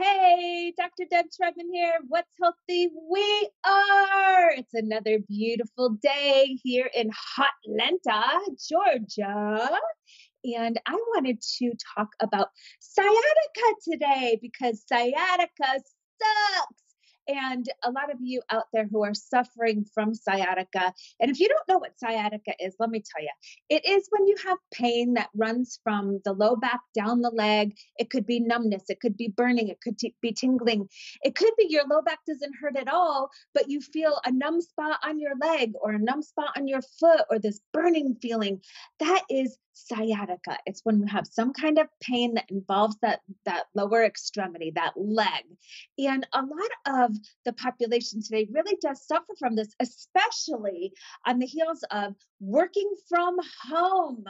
Hey, Dr. Deb Schregman here. What's healthy? We are. It's another beautiful day here in Hotlanta, Georgia. And I wanted to talk about sciatica today because sciatica sucks and a lot of you out there who are suffering from sciatica. And if you don't know what sciatica is, let me tell you it is when you have pain that runs from the low back down the leg. It could be numbness, it could be burning, it could t- be tingling. It could be your low back doesn't hurt at all, but you feel a numb spot on your leg or a numb spot on your foot or this burning feeling. That is sciatica. It's when we have some kind of pain that involves that that lower extremity, that leg. And a lot of the population today really does suffer from this, especially on the heels of working from home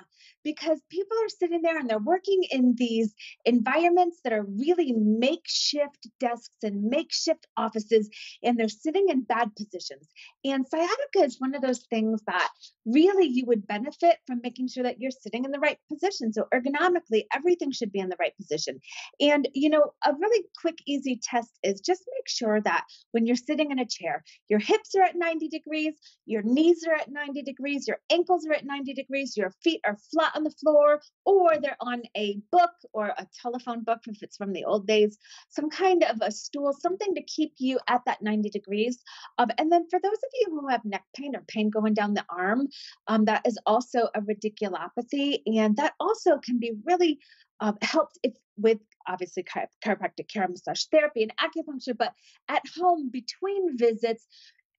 because people are sitting there and they're working in these environments that are really makeshift desks and makeshift offices and they're sitting in bad positions. And sciatica is one of those things that really you would benefit from making sure that you're sitting in the right position. So ergonomically, everything should be in the right position. And you know, a really quick easy test is just make sure that when you're sitting in a chair, your hips are at 90 degrees, your knees are at 90 degrees, your ankles are at 90 degrees, your feet are flat on the floor, or they're on a book or a telephone book if it's from the old days, some kind of a stool, something to keep you at that 90 degrees. Um, and then for those of you who have neck pain or pain going down the arm, um, that is also a radiculopathy, and that also can be really um, helped if with obviously chiropractic care, massage therapy, and acupuncture. But at home between visits,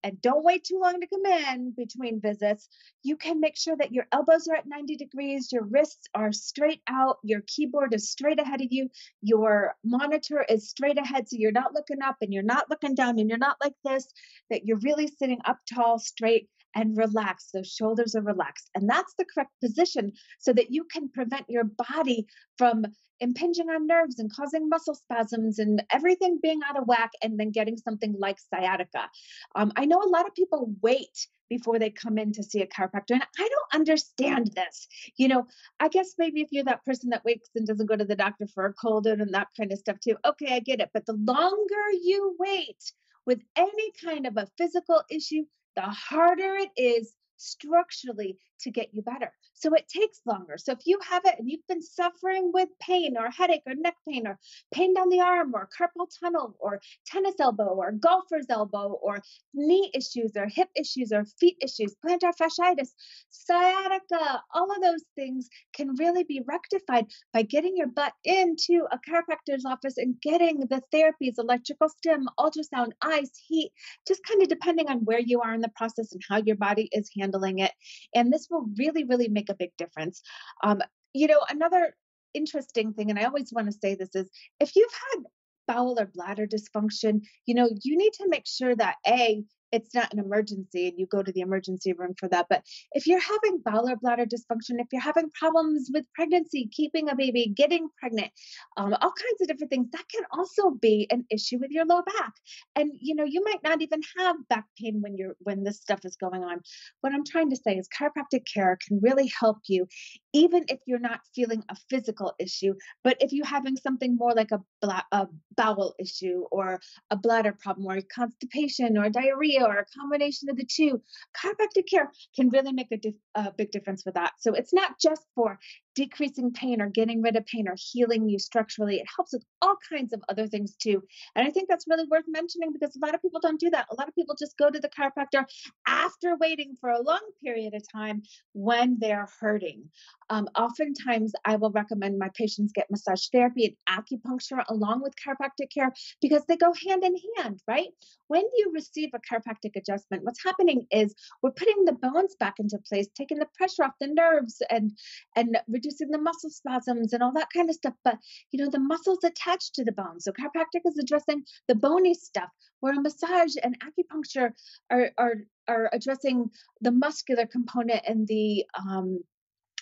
and don't wait too long to come in between visits. You can make sure that your elbows are at 90 degrees, your wrists are straight out, your keyboard is straight ahead of you, your monitor is straight ahead, so you're not looking up and you're not looking down and you're not like this, that you're really sitting up tall, straight, and relaxed. Those shoulders are relaxed. And that's the correct position so that you can prevent your body from impinging on nerves and causing muscle spasms and everything being out of whack and then getting something like sciatica. Um, I know a lot of people wait before they come in to see a chiropractor. And I don't understand this. You know, I guess maybe if you're that person that wakes and doesn't go to the doctor for a cold and that kind of stuff too, okay, I get it. But the longer you wait with any kind of a physical issue, the harder it is structurally to get you better. So it takes longer. So if you have it and you've been suffering with pain or headache or neck pain or pain down the arm or carpal tunnel or tennis elbow or golfer's elbow or knee issues or hip issues or feet issues, plantar fasciitis, sciatica, all of those things can really be rectified by getting your butt into a chiropractor's office and getting the therapies, electrical stim, ultrasound, ice, heat, just kind of depending on where you are in the process and how your body is handling it. And this will really, really make a big difference. Um, you know, another interesting thing, and I always want to say this is if you've had bowel or bladder dysfunction, you know, you need to make sure that A, it's not an emergency and you go to the emergency room for that. But if you're having bowel or bladder dysfunction, if you're having problems with pregnancy, keeping a baby, getting pregnant, um, all kinds of different things, that can also be an issue with your low back. And you know, you might not even have back pain when you're when this stuff is going on. What I'm trying to say is chiropractic care can really help you, even if you're not feeling a physical issue, but if you're having something more like a, bla- a bowel issue or a bladder problem or constipation or diarrhea or a combination of the two, chiropractic care can really make a, dif- a big difference with that. So it's not just for decreasing pain or getting rid of pain or healing you structurally. It helps with all kinds of other things too. And I think that's really worth mentioning because a lot of people don't do that. A lot of people just go to the chiropractor after waiting for a long period of time when they're hurting. Um, oftentimes, I will recommend my patients get massage therapy and acupuncture along with chiropractic care because they go hand in hand, right? When you receive a chiropractic adjustment, what's happening is we're putting the bones back into place, taking the pressure off the nerves and and reducing the muscle spasms and all that kind of stuff. But you know, the muscles attached to the bones. So chiropractic is addressing the bony stuff, where a massage and acupuncture are are are addressing the muscular component and the um,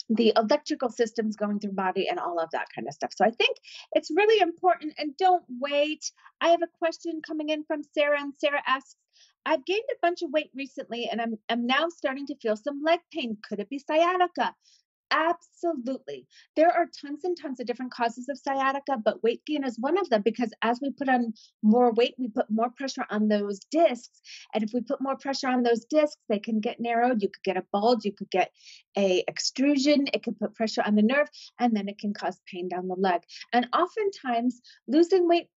the electrical systems going through body and all of that kind of stuff. So I think it's really important and don't wait. I have a question coming in from Sarah and Sarah asks, I've gained a bunch of weight recently and I'm, I'm now starting to feel some leg pain. Could it be sciatica? Absolutely. There are tons and tons of different causes of sciatica, but weight gain is one of them because as we put on more weight, we put more pressure on those discs. And if we put more pressure on those discs, they can get narrowed. You could get a bulge, you could get a extrusion, it could put pressure on the nerve, and then it can cause pain down the leg. And oftentimes, losing weight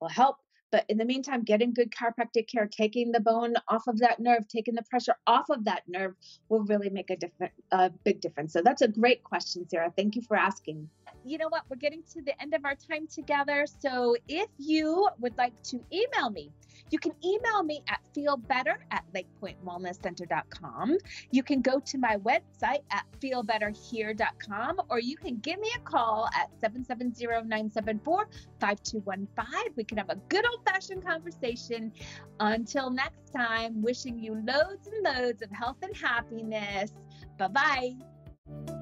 will help but in the meantime, getting good chiropractic care, taking the bone off of that nerve, taking the pressure off of that nerve will really make a different, a big difference. So that's a great question, Sarah. Thank you for asking. You know what? We're getting to the end of our time together. So if you would like to email me, you can email me at feelbetter at lakepointewellnesscenter.com. You can go to my website at feelbetterhere.com or you can give me a call at 770 974 5215. We can have a good old fashioned conversation. Until next time, wishing you loads and loads of health and happiness. Bye bye.